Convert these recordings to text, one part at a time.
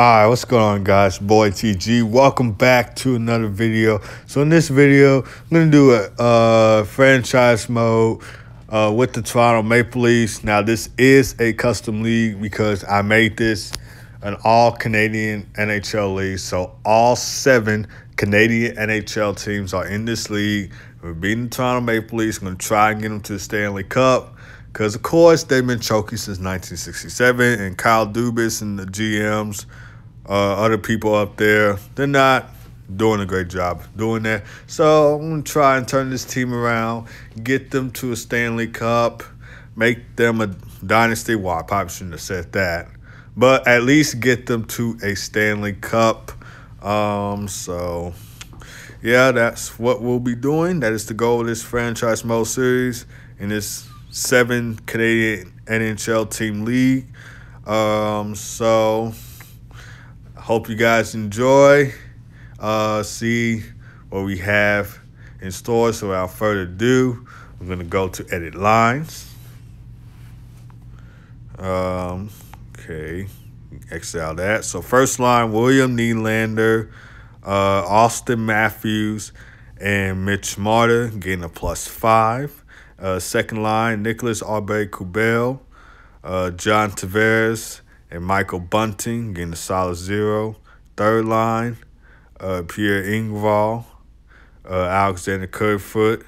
Alright, what's going on guys? Boy TG. Welcome back to another video. So in this video, I'm gonna do a uh, franchise mode uh, with the Toronto Maple Leafs. Now this is a custom league because I made this an all Canadian NHL league. So all seven Canadian NHL teams are in this league. We're beating the Toronto Maple Leafs. I'm gonna try and get them to the Stanley Cup. Because, of course, they've been choking since 1967, and Kyle Dubas and the GMs uh, other people up there, they're not doing a great job doing that. So I'm to try and turn this team around, get them to a Stanley Cup, make them a dynasty. Well, I probably shouldn't have said that, but at least get them to a Stanley Cup. Um, so, yeah, that's what we'll be doing. That is the goal of this franchise mode series in this seven Canadian NHL team league. Um, so hope you guys enjoy. Uh, see what we have in store. So without further ado, we're gonna go to edit lines. Um, okay, exile that. So first line, William Nylander, uh, Auston Matthews, and Mitch Marner getting a plus five. Uh, second line, Nicholas Aube-Kubel, uh, John Tavares, and Michael Bunting getting a solid zero. Third line, uh, Pierre Engvall, uh, Alexander Kerfoot,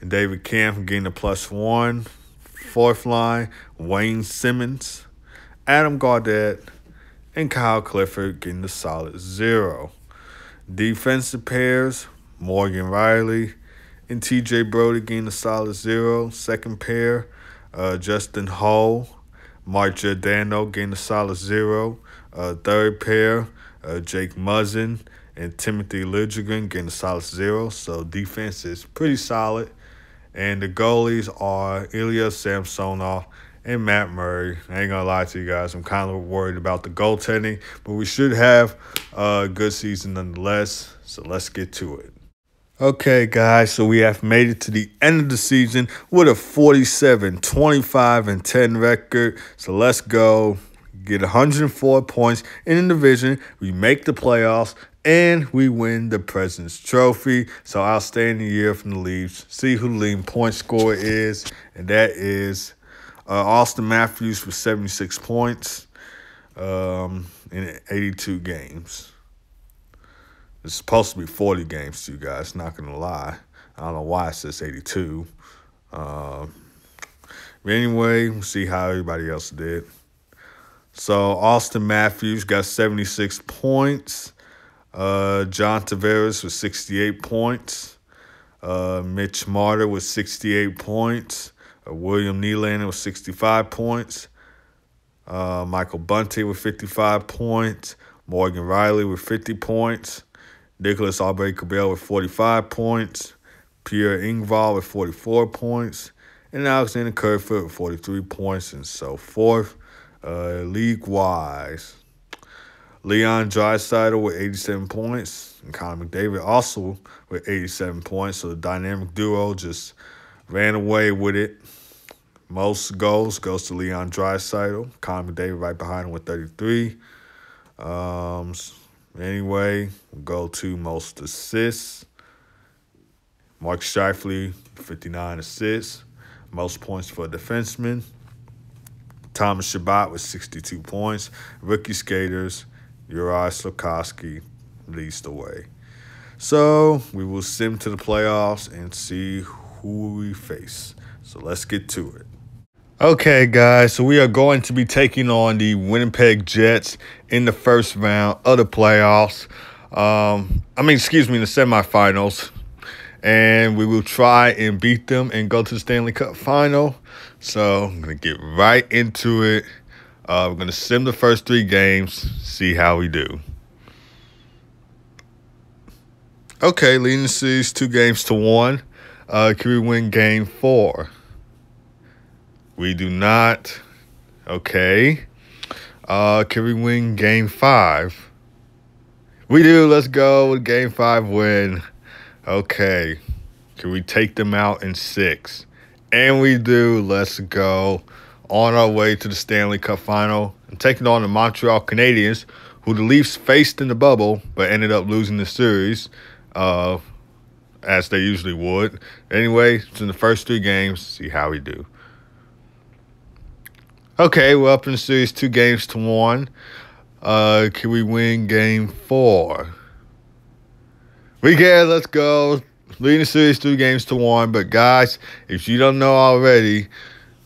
and David Kampf getting a plus one. Fourth line, Wayne Simmonds, Adam Gaudette, and Kyle Clifford getting a solid zero. Defensive pairs, Morgan Rielly and TJ Brodie getting a solid zero. Second pair, uh, Justin Holl Mark Giordano getting a solid zero. Uh, third pair, uh, Jake Muzzin and Timothy Liljegren getting a solid zero. So defense is pretty solid. And the goalies are Ilya Samsonov and Matt Murray. I ain't gonna lie to you guys, I'm kind of worried about the goaltending, but we should have a good season nonetheless. So let's get to it. Okay, guys, so we have made it to the end of the season with a 47, 25, and 10 record. So let's go get 104 points in the division. We make the playoffs and we win the President's Trophy. So outstanding year from the Leafs. See who the leading point scorer is, and that is uh, Auston Matthews with 76 points um, in 82 games. It's supposed to be 40 games to you guys, not going to lie. I don't know why it says 82. Uh, anyway, we'll see how everybody else did. So Auston Matthews got 76 points. Uh, John Tavares with 68 points. Uh, Mitch Marner with 68 points. Uh, William Nylander with 65 points. Uh, Michael Bunting with 55 points. Morgan Rielly with 50 points. Nicholas Aube-Kubel with 45 points, Pierre Engvall with 44 points, and Alexander Kerfoot with 43 points, and so forth. Uh, League-wise, Leon Draisaitl with 87 points, and Connor McDavid also with 87 points. So the dynamic duo just ran away with it. Most goals goes to Leon Draisaitl. Connor McDavid right behind him with 33. Um, Anyway, go to most assists. Mark Scheifele, 59 assists. Most points for a defenseman. Thomas Chabot with 62 points. Rookie skaters, Uri Slafkovsky leads the way. So we will sim to the playoffs and see who we face. So let's get to it. Okay, guys, so we are going to be taking on the Winnipeg Jets in the first round of the playoffs. Um, I mean, excuse me, the semifinals. And we will try and beat them and go to the Stanley Cup final. So I'm going to get right into it. Uh, we're going to sim the first three games, see how we do. Okay, leading the series two games to one. Uh, can we win game four? We do not. Okay. Uh, can we win game five? We do. Let's go with game five win. Okay. Can we take them out in six? And we do. Let's go. On our way to the Stanley Cup final and taking on the Montreal Canadiens, who the Leafs faced in the bubble, but ended up losing the series, uh, as they usually would. Anyway, it's in the first three games. See how we do. Okay, we're up in the series two games to one. Uh, can we win game four? We can. Let's go. Leading the series two games to one. But guys, if you don't know already,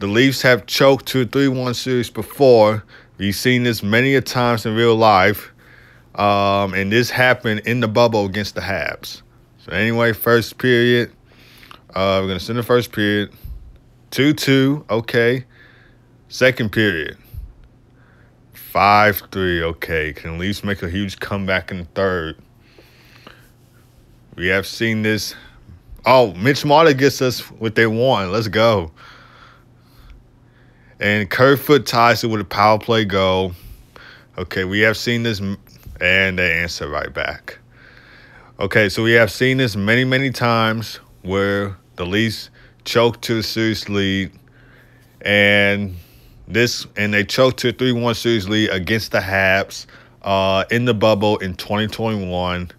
the Leafs have choked to a 3 1 series before. We've seen this many a times in real life. Um, and this happened in the bubble against the Habs. So anyway, first period. Uh, we're gonna send the first period. 2 2, okay. Second period. 5 3, okay. Can Leafs make a huge comeback in the third? We have seen this. Oh, Mitch Marner gets us what they want. Let's go. And Kerfoot ties it with a power play goal. Okay, we have seen this, and they answer right back. Okay, so we have seen this many, many times where the Leafs choke to the series lead, and this and they choked to a 3-1 series lead against the Habs uh, in the bubble in 2021.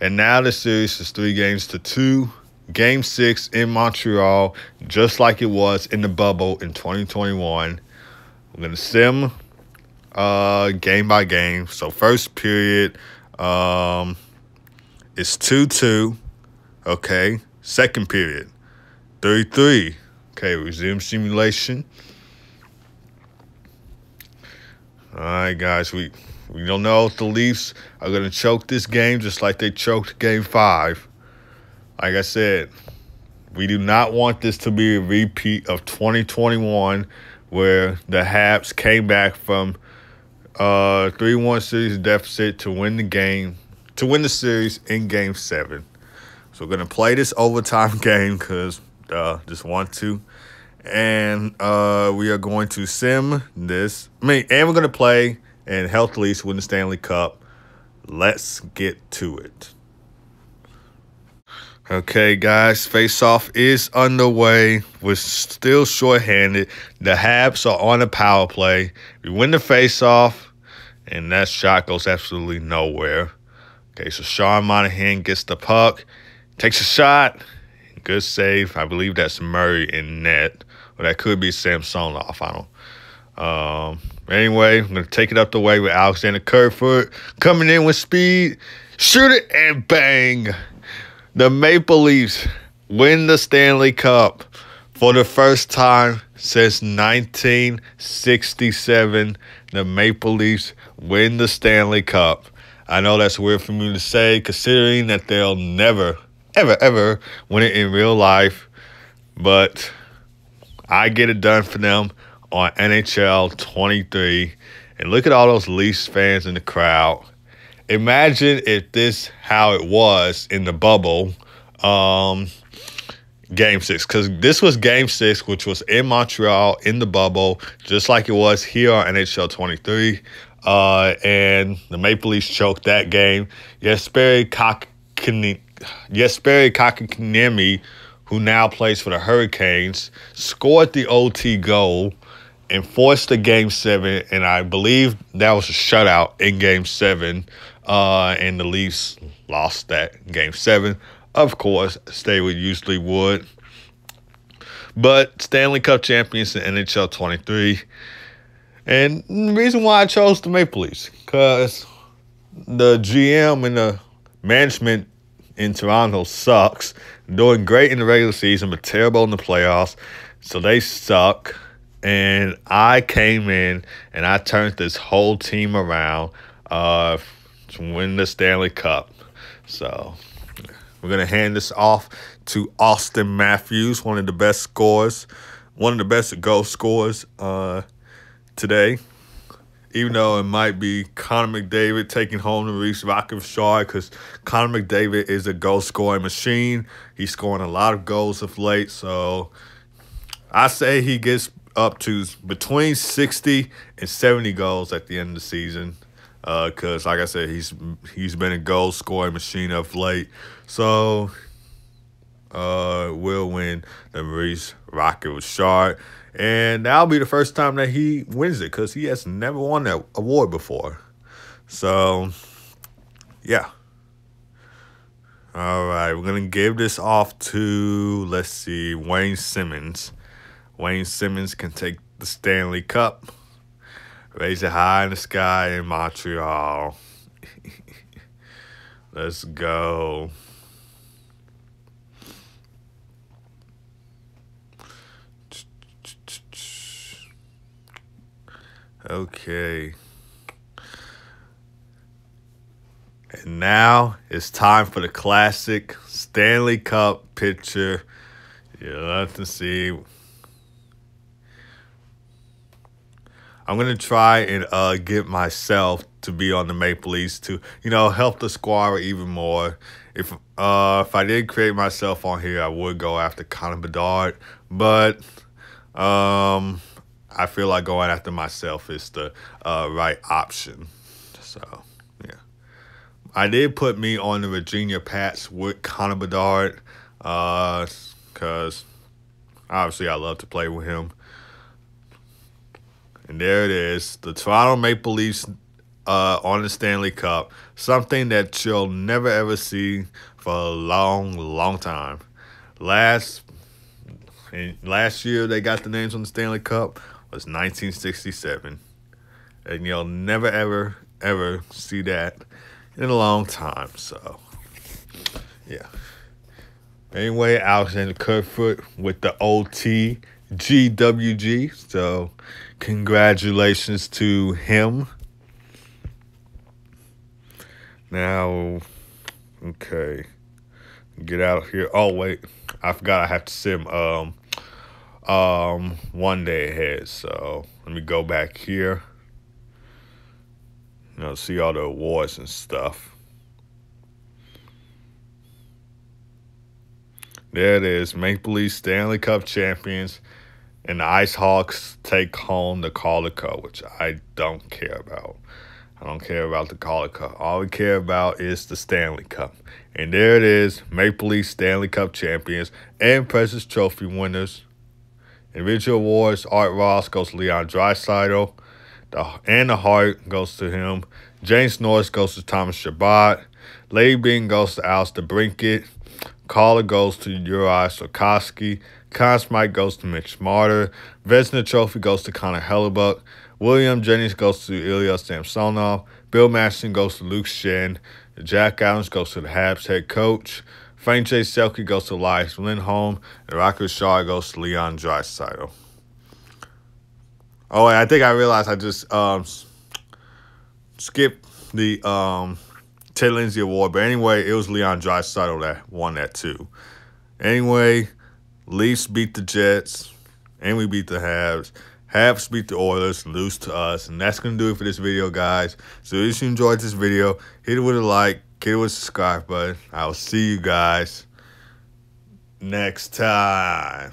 And now the series is three games to two game six in Montreal, just like it was in the bubble in 2021. We're going to sim uh, game by game. So, first period um, is 2 2. Okay. Second period, 3 3. Okay, resume simulation. All right, guys, we, we don't know if the Leafs are going to choke this game just like they choked game five. Like I said, we do not want this to be a repeat of 2021 where the Habs came back from uh 3-1 series deficit to win the game, to win the series in game 7. So we're going to play this overtime game cuz uh just want to and uh we are going to sim this. I mean, and we're going to play and healthily win the Stanley Cup. Let's get to it. Okay, guys, face-off is underway. We're still shorthanded. The Habs are on a power play. We win the face-off, and that shot goes absolutely nowhere. Okay, so Sean Monahan gets the puck, takes a shot. Good save. I believe that's Murray in net. Or that could be Samsonov. I don't. Um, anyway, I'm to take it up the way with Alexander Kerfoot coming in with speed. Shoot it and bang. The Maple Leafs win the Stanley Cup for the first time since 1967. The Maple Leafs win the Stanley Cup. I know that's weird for me to say, considering that they'll never, ever, ever win it in real life. But I get it done for them on NHL 23. And look at all those Leafs fans in the crowd. Imagine if this how it was in the bubble um, game six. Because this was game six which was in montreal in the bubble just like it was here on nhl 23 uh, and the maple leafs choked that game. Jesperi Kotkaniemi, who now plays for the hurricanes scored the ot goal and forced the game seven and i believe that was a shutout in game seven uh, and the Leafs lost that game seven. Of course, they would usually would. But Stanley Cup champions in NHL 23. And the reason why I chose the Maple Leafs, because the GM and the management in Toronto sucks. Doing great in the regular season, but terrible in the playoffs. So they suck. And I came in and I turned this whole team around. Uh, to win the Stanley Cup. So we're going to hand this off to Auston Matthews, one of the best scorers, one of the best goal scorers uh, today. Even though it might be Connor McDavid taking home the Reese Rocket Richard because Connor McDavid is a goal scoring machine. He's scoring a lot of goals of late. So I say he gets up to between 60 and 70 goals at the end of the season because uh, like I said, he's he's been a goal scoring machine of late. So uh, will win the Maurice Rocket Richard, and that'll be the first time that he wins it because he has never won that award before. So, yeah. All right, we're going to give this off to, let's see, Wayne Simmonds. Wayne Simmonds can take the Stanley Cup, raise it high in the sky in Montreal. let's go. Okay. And now it's time for the classic Stanley Cup picture. You'll have to see. I'm gonna try and uh, get myself to be on the Maple Leafs to, you know, help the squad even more. If uh if I did create myself on here, I would go after Connor Bedard, but um I feel like going after myself is the uh, right option. So, yeah. I did put me on the Regina Pats with Connor Bedard because uh, obviously I love to play with him. And there it is, the Toronto Maple Leafs uh, on the Stanley Cup. Something that you'll never ever see for a long, long time. Last last year they got the names on the Stanley Cup was 1967. And you'll never, ever, ever see that in a long time. So, yeah. Anyway, Alexander Kerfoot with the OT GWG. So, congratulations to him. Now, okay. Get out of here. Oh, wait. I forgot I have to sim um um, one day ahead. So let me go back here. You know, see all the awards and stuff. There it is. Maple Leaf Stanley Cup champions. And the Ice Hawks take home the Calder Cup, which I don't care about. I don't care about the Calder Cup. All we care about is the Stanley Cup. And there it is. Maple Leaf Stanley Cup champions and Precious Trophy winners. Individual awards, Art Ross goes to Leon Draisaitl. The, and the Hart goes to him. James Norris goes to Thomas. Lady Byng goes to Alex DeBrincat. Calder goes to Uri Slafkovsky. Conn Smythe goes to Mitch Marner. Vezina Trophy goes to Connor Hellebuyck. William Jennings goes to Ilya Samsonov. Bill Masterton goes to Luke Schenn. Jack Adams goes to the Habs head coach. Frank J. Selke goes to Elias Lindholm, and Rocket Shaw goes to Leon Draisaitl. Oh, I think I realized I just um, skipped the um, Ted Lindsay Award, but anyway, it was Leon Draisaitl that won that too. Anyway, Leafs beat the Jets, and we beat the Habs. Habs beat the Oilers, lose to us, and that's gonna do it for this video, guys. So if you enjoyed this video, hit it with a like Get with subscribe button. I'll see you guys next time.